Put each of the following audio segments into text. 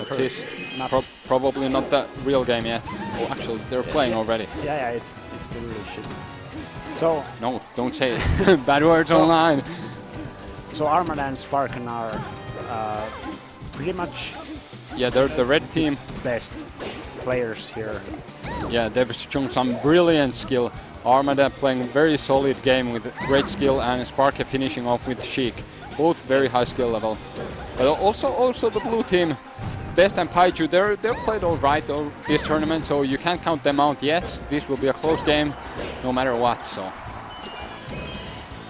assist. Pro probably not that real game yet. Oh, actually, they're playing yeah. already. Yeah, yeah, it's it's still really shit. So no, don't say it. Bad words so, online. So Armada and Sparken are uh, pretty much. Yeah, they're the red team. Best players here. Yeah, they've shown some brilliant skill. Armada playing very solid game with great skill, and Sparken finishing off with Sheik. Both very high skill level. But also, also the blue team Best and Paju, they're, they're played all right this tournament, so you can't count them out yet. This will be a close game, no matter what, so.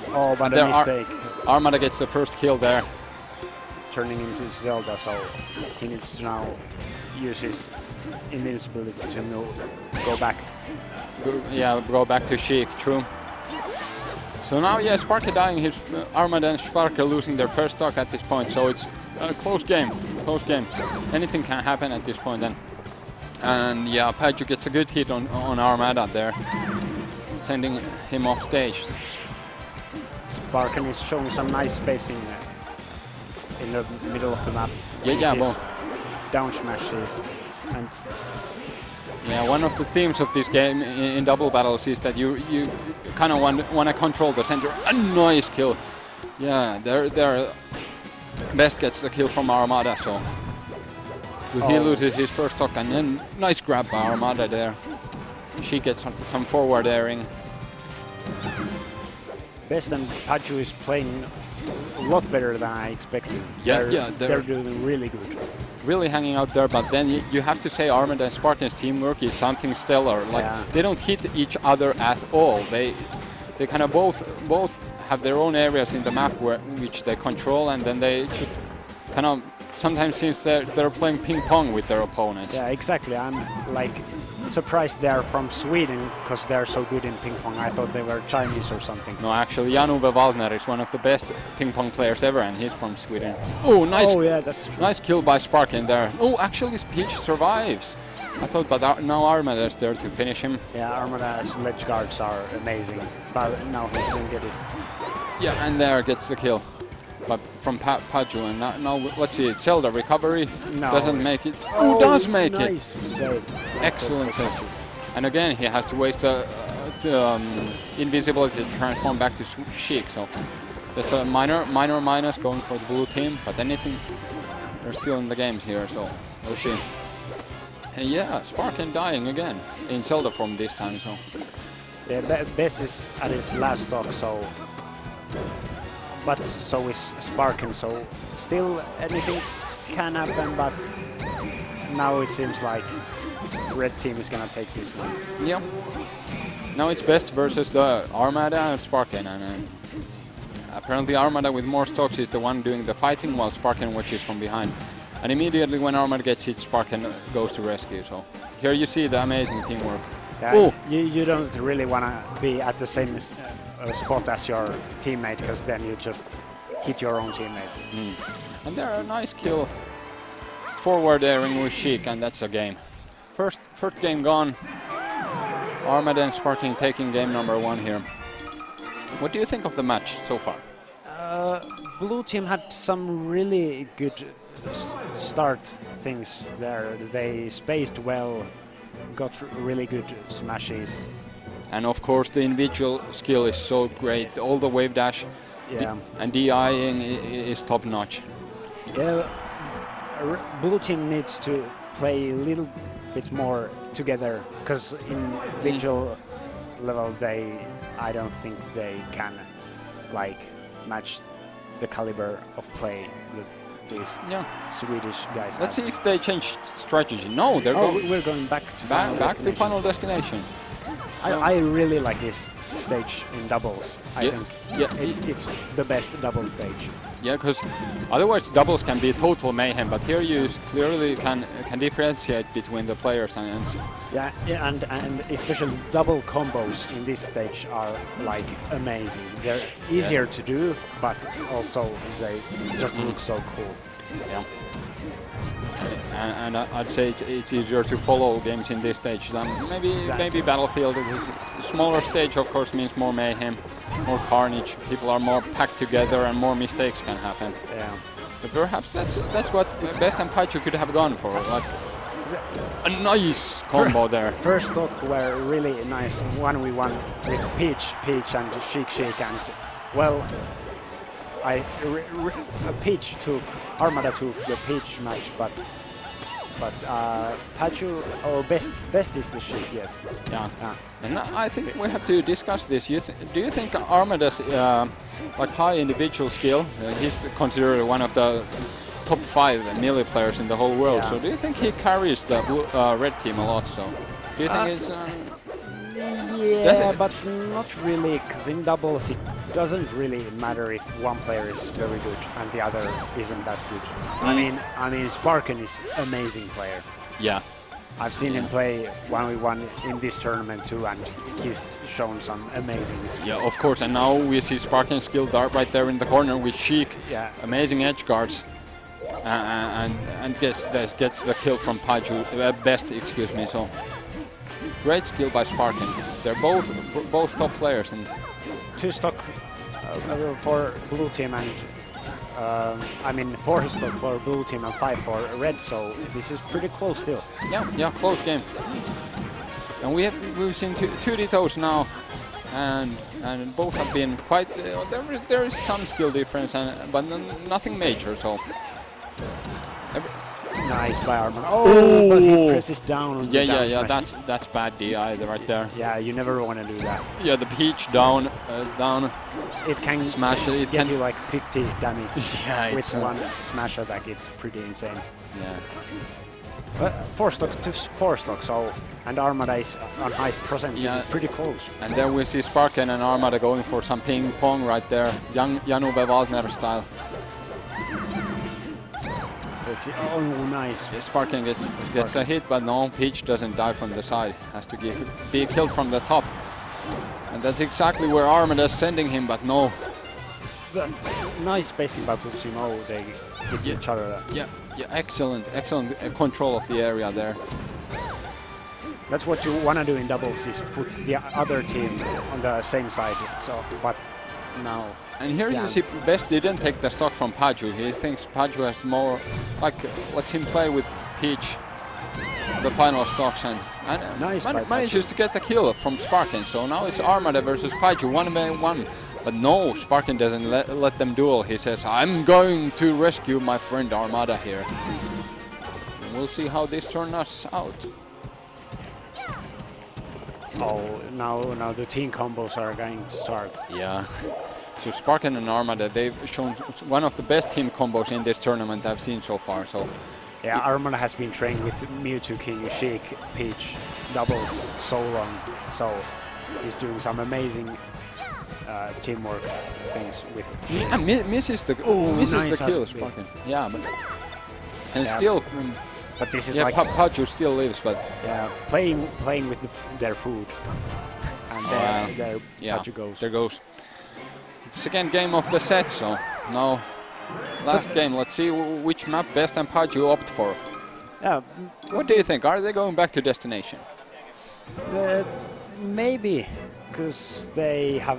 Oh, but a mistake. Ar Armada gets the first kill there. Turning into Zelda, so he needs to now use his invincibility to go back. yeah, go back to Sheik, true. So now, yeah, Sparken dying, his uh, Armada and Sparken losing their first stock at this point, so it's a close game, close game. Anything can happen at this point then. And yeah, Paju gets a good hit on, on Armada there, sending him off stage. Sparken is showing some nice spacing in the middle of the map. Yeah, yeah, well. Down smashes and yeah, one of the themes of this game in, in double battles is that you you kind of want want to control the center. A nice kill. Yeah, there there. Best gets the kill from Armada, so oh. he loses his first stock, and then nice grab by Armada there. She gets some, some forward airing. Best and Paju is playing a lot better than I expected. Yeah, they're, yeah, they're, they're doing really good really hanging out there. But then you, you have to say Armada and Sparken's teamwork is something stellar. Like yeah. they don't hit each other at all. They they kind of both both have their own areas in the map where which they control, and then they just kind of sometimes seems they're, they're playing ping pong with their opponents. Yeah, exactly. I'm like surprised they're from Sweden because they're so good in ping pong. I thought they were Chinese or something. No, actually, Jan-Ove Waldner is one of the best ping pong players ever, and he's from Sweden. Oh, nice! Oh, yeah, that's true. Nice kill by Sparken there. Oh, actually, Peach survives. I thought, but ar now is there to finish him. Yeah, Armada's ledge guards are amazing, but now he didn't get it. Yeah, and there gets the kill but from pa. And now, now, let's see, Zelda recovery no. doesn't make it. Oh, does make nice it. Save. Excellent save. And again, he has to waste the, uh, um, invisibility to transform back to Sheik. So that's a minor, minor minus going for the blue team. But anything, they're still in the games here. So we'll see. And yeah, Sparken dying again in Zelda form this time. So. Yeah, best is at his last stock, so but so is Sparken, so still anything can happen, but now it seems like red team is gonna take this one. Yeah. Now it's best versus the Armada and Sparken, and uh, apparently Armada with more stocks is the one doing the fighting, while Sparken watches from behind. And immediately when Armada gets hit, Sparken goes to rescue. So here you see the amazing teamwork. Yeah, you, you don't really want to be at the same uh, spot as your teammate because then you just hit your own teammate. Mm. And there a nice kill. Forward airing with Sheik and that's a game. First, first game gone. Armada and Sparken taking game number one here. What do you think of the match so far? Uh, blue team had some really good start things there. They spaced well, got really good smashes. And of course the individual skill is so great. All the wave dash yeah. and DIing is top notch. Yeah, blue team needs to play a little bit more together because in individual level they, I don't think they can like match the caliber of play with these yeah. Swedish guys. Let's see if they change strategy. No, they're oh, going. We're going back to back, final back to Final Destination. I, I, really like this stage in doubles. I yeah. think yeah. it's it's the best double stage. Yeah, because otherwise doubles can be total mayhem, but here you clearly can can differentiate between the players and. and yeah, yeah, and and especially double combos in this stage are like amazing. They're easier yeah. to do, but also they just look so cool. Yeah and, and I'd say it's, it's, easier to follow games in this stage than maybe maybe Battlefield. Smaller stage, of course, means more mayhem, more carnage. People are more packed together, and more mistakes can happen. Yeah. But perhaps that's that's what it's Best and Paju could have gone for. Like a nice combo there. First stock were really nice 1v1 with Peach, Peach and Sheik Sheik and well I uh, Peach took Armada took the Peach match but but uh, Paju or best best is the Sheik yes yeah, yeah. and I think we have to discuss this you th do you think Armada's uh, like high individual skill uh, he's considered one of the top five melee players in the whole world. Yeah. So do you think he carries the blue, uh, red team a lot? So do you think uh, it's? Um, yeah, but not really, because in doubles doesn't really matter if one player is very good and the other isn't that good. Mm. I mean, I mean, Sparken is amazing player. Yeah. I've seen him play 1v1 in this tournament too, and he's shown some amazing skill. Yeah, of course, and now we see Sparken's skill dart right there in the corner with Sheik. Yeah. Amazing edge guards. Uh, and and gets the, gets the kill from Paju, uh, best excuse me. So great skill by Sparken. They're both both top players and two stock uh, for blue team and uh, I mean four stock for blue team and five for red. So this is pretty close still. Yeah, yeah, close game. And we have we've seen two, two Ditos now and and both have been quite uh, there. There is some skill difference, and but nothing major. So Nice by Armada. Oh, but he presses down on yeah, the Yeah, yeah, yeah. That's that's bad DI right there. Yeah, you never want to do that. Yeah, the peach down, uh, down. It can smash it. It get you like 50 damage. yeah, with one smash attack. It's pretty insane. Yeah. Four stocks to four stocks, so and Armada is on high percent. Yeah. Is pretty close. And then we see Sparken and Armada going for some ping pong right there, young Jan-Ove Waldner style. It's oh nice. Yeah, Sparken gets gets a hit, but no, Peach doesn't die from the side. Has to get, be killed from the top. And that's exactly where Armada is sending him, but no. But nice spacing by. Oh, they hit yeah. each other. Yeah, yeah, excellent, excellent control of the area there. That's what you want to do in doubles is put the other team on the same side. So, but now and here you see Best didn't take the stock from Paju. He thinks Paju has more, like, lets him play with Peach the final stocks and, and nice man manages to get the kill from Sparken. So now it's Armada versus Paju, one man one. But no, Sparken doesn't let, let them duel. He says, I'm going to rescue my friend Armada here. And we'll see how this turns us out. Oh, now now the team combos are going to start. Yeah. So Sparken and Armada, they've shown one of the best team combos in this tournament I've seen so far. So yeah, Armada has been trained with Mew2King, Sheik, Peach, doubles so long. So he's doing some amazing uh, teamwork things with. Yeah, misses the Ooh, misses nice the kill, Sparken. Yeah, but and yeah. still. Um, but this is yeah, like pa Paju still lives, but yeah, playing playing with the their food, and there, uh, there yeah, Paju goes. There goes second game of the set, so now last game. Let's see which map Best and you opt for. Yeah. What do you think? Are they going back to destination? Uh, maybe, because they have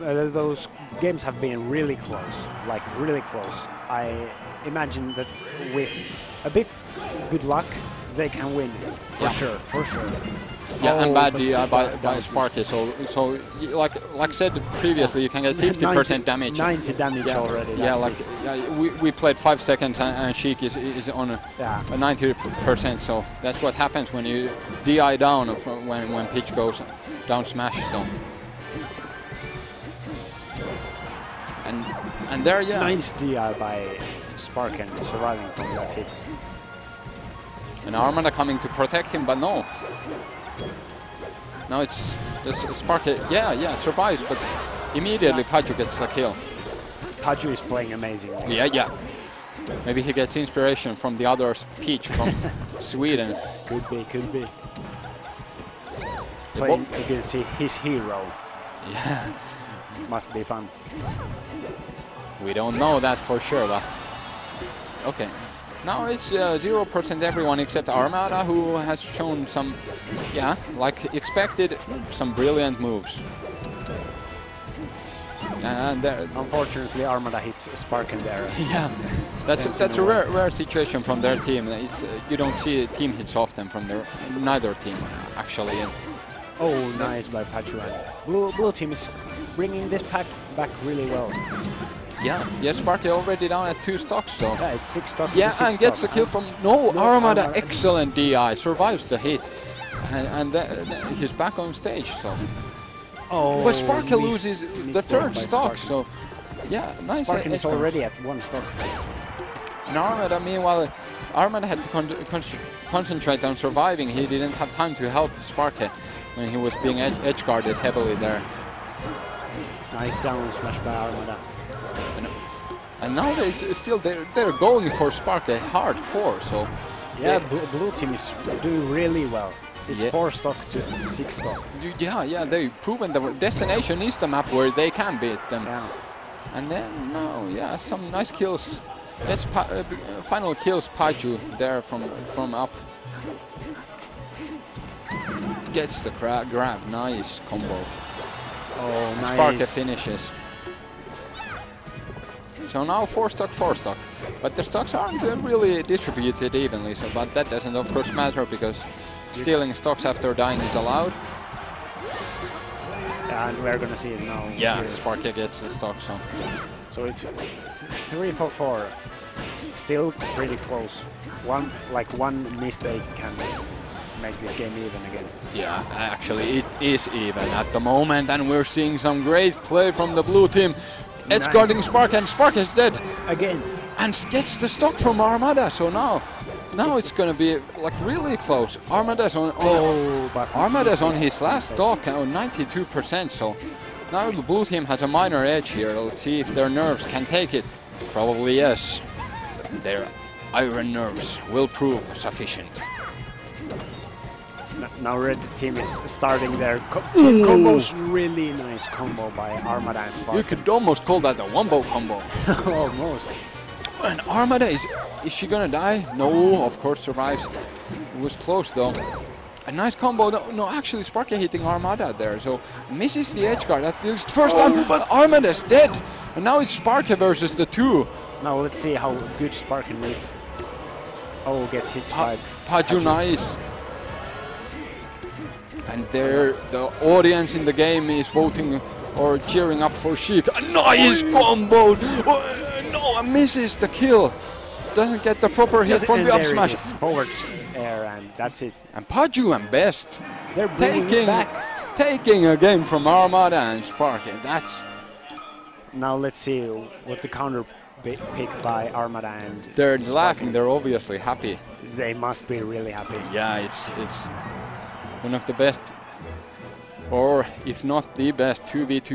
uh, those games have been really close, like really close. I imagine that with a bit good luck, they can win for yeah. sure, for sure. Yeah, oh, and bad DI by, uh, by Sparky. So, so like like said previously, you can get 50% damage. 90 damage yeah. already. Yeah, like yeah, we, we played five seconds and, and Sheik is, is on a, yeah. a 90%. So that's what happens when you DI down uh, when when pitch goes down smash. So. And and there, yeah. Nice DI by Sparken surviving from that hit. And Armada coming to protect him, but no. Now it's this Spark. Yeah, yeah, survives, but immediately Paju gets the kill. Paju is playing amazing. Yeah, yeah. Maybe he gets inspiration from the other Peach from Sweden. Could be, could be. Playing against his hero. Yeah. Must be fun. We don't know that for sure, but okay. Now it's 0% uh, everyone except Armada, who has shown some, yeah, like expected, some brilliant moves. And Unfortunately, Armada hits Sparken there. yeah, that's that's a rare, rare situation from their team. It's, uh, you don't see team hits often from their neither team actually. And Oh, nice by Pachuan. Blue, blue team is bringing this pack back really well. Yeah, yeah, Sparky already down at two stocks. So Yeah, it's six stocks. yeah, six and gets the stock. kill from no, No, Armada. Armada. Excellent DI, survives the hit, and and the, the- he's back on stage. So. Oh, but Sparky loses the third stock, Sparky. so yeah, nice. Sparken uh, is already at one stock. And Armada, meanwhile, Armada had to con con concentrate on surviving. He didn't have time to help Sparky when he was being ed edge guarded heavily there. Nice down smash by Armada. And now they still they're, they're going for Sparky hardcore. So Yeah, they- blue, team is doing really well. It's Yeah. four stock to six stock. yeah, yeah, they've proven the destination is the map where they can beat them. Yeah. And then no, yeah, some nice kills. That's pa uh, uh, final kills Paju there from from up. Gets the grab, nice combo. Oh, nice. Sparken finishes. So now four stock, four stock, but the stocks aren't uh, really distributed evenly. So, but that doesn't of course matter because stealing stocks after dying is allowed. And we're gonna see it now. here. Sparky gets the stock. So So it's three for four. Still pretty close. One like one mistake can make this game even again. yeah, actually it is even at the moment, and we're seeing some great play from the blue team. It's Nice. guarding Spark, and Spark is dead, Again. and gets the stock from Armada. So now, now it's, gonna be like really close. Armada's on. on Oh, Armada's on his last stock on 92%, so now the blue team has a minor edge here. Let's see if their nerves can take it. Probably yes. Their iron nerves will prove sufficient. Now red team is starting their co team combos. Really nice combo by Armada and You could almost call that a wombo combo. Almost. And Armada is is she gonna die? No, of course survives. It was close though. A nice combo. No, no actually Sparky hitting Armada there, so misses the edge guard. At least first oh, time, but Armada's dead. And now it's Sparky versus the two. Now let's see how good Sparky is. Oh, gets hit by. Paju nice. And there, the audience in the game is voting or cheering up for Sheik. A nice combo! Oh, no, and misses the kill. Doesn't get the proper hit from the up smash. Forward air, and that's it. And Paju and Best They're taking back. taking a game from Armada and Sparky. That's Now let's see what the counter pick by Armada and. they're laughing. They're obviously happy. They must be really happy. Yeah, it's it's one of the best, or if not the best, 2v2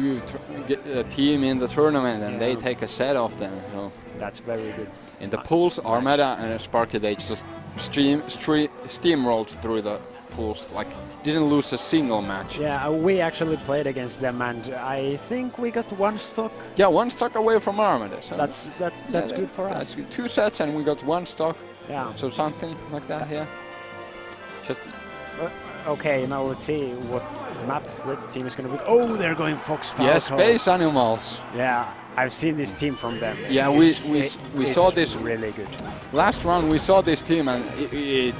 uh, team in the tournament, and they take a set off them. So That's very good. in the pools, Armada and Sparky they just stream stre- steamrolled through the pools, like didn't lose a single match. Yeah, uh, we actually played against them, and I think we got one stock. Yeah, one stock away from Armada. So That's that, yeah, that's that- good for that's us. good. Two sets, and we got one stock. Yeah. So something like that. Yeah. Just okay, now let's see what map red team is going to be. Oh, they're going Fox Falco. yeah, space animals. Yeah, I've seen this team from them. Yeah, we- It's- we s- it- we saw this- really good. Last round we saw this team and it, it,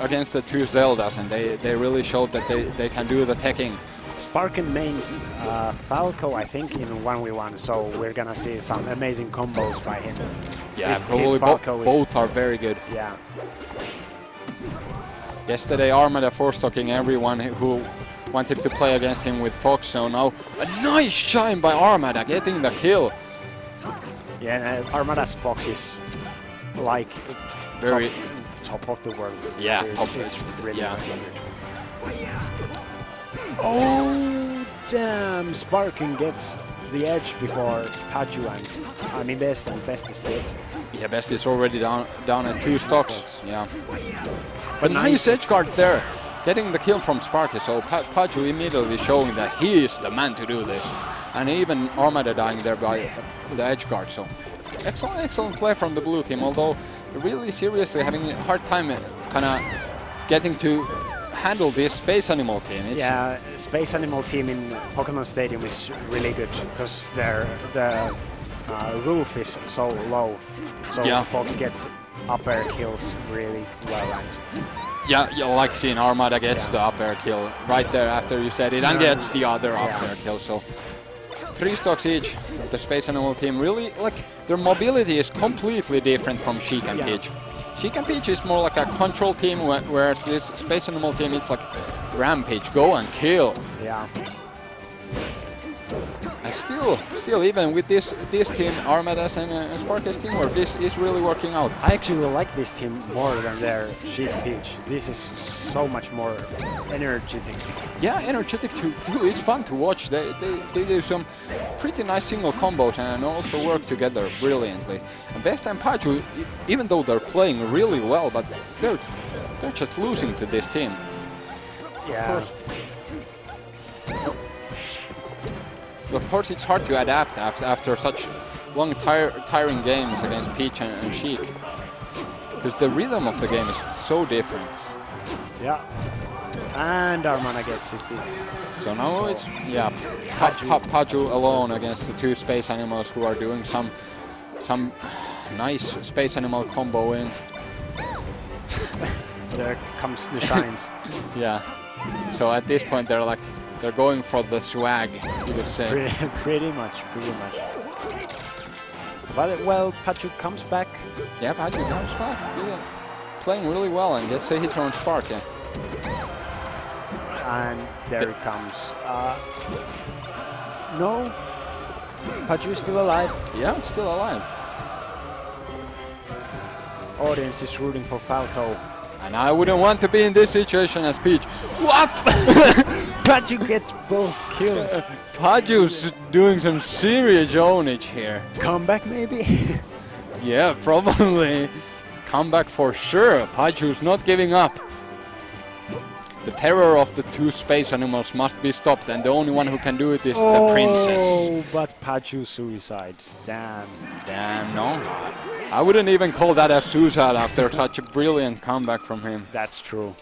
against the two Zeldas and they, they really showed that they, they can do the teching. Sparken mains uh, Falco, I think, in 1v1, so we're gonna see some amazing combos by him. Yeah, His- bo- is- both are very good. Yeah, Yesterday Armada forestocking everyone who wanted to play against him with Fox, so now a nice shine by Armada getting the kill. yeah. Uh, Armada's Fox is like Very- top, top of the world. Yeah, it's, top- it's really, yeah. good. Oh damn! Sparken gets the edge before Paju and I mean best and best is good. Yeah, Best is already down down at two stocks. stocks. Yeah. But nice edge guard there. Getting the kill from Sparky, so pa- Paju immediately showing that he is the man to do this. And even Armada dying there by the edge guard, so excellent, excellent play from the blue team, although really seriously having a hard time kind of getting to handle this space animal team. It's Yeah, Space Animal team in Pokemon Stadium is really good because their the uh, roof is so low, so Yeah. Fox gets up air kills really well. And Yeah, you like seeing Armada gets Yeah. the up air kill right there after you said it and gets the other up Yeah. air kill. So three stocks each. The Space Animal team really like their mobility is completely different from Sheik and Yeah. Peach. And Peach is more like a control team, whereas this Space Animal team is like rampage, go and kill. yeah, And still, still even with this this team, Armadas and uh, Spark's teamwork, this is really working out. I actually like this team more than their Sheik Peach. This is so much more energetic. Yeah, energetic too. It's fun to watch. They, they, they do some pretty nice single combos and also work together brilliantly. And Best and Paju, even though they're playing really well, but they're they're just losing to this team. Yeah, Of course. Of course, it's hard to adapt after, after such long, tire, tiring games against Peach and, and Sheik. Because the rhythm of the game is so different. yeah. And Armada gets it. It's So now it's yeah, pa pa Paju alone against the two space animals who are doing some some nice space animal combo in. there comes the shines. Yeah. So at this point they're like they're going for the swag, you could say. pretty, pretty much, pretty much. But uh, well, Patrick comes back. Yeah, Paju comes back. Yeah. Playing really well and gets a hit from Spark. Yeah. And there it comes. Uh, no, Paju is still alive. Yeah, still alive. Audience is rooting for Falco. And I wouldn't want to be in this situation as Peach. What? Paju gets both kills. Paju's doing some serious ownage here. Comeback maybe? Yeah, probably. Comeback for sure. Paju's not giving up. The terror of the two space animals must be stopped, and the only one who can do it is the oh, princess. Oh, but Paju suicides. Damn. Damn, no. I wouldn't even call that a suicide after such a brilliant comeback from him. That's true.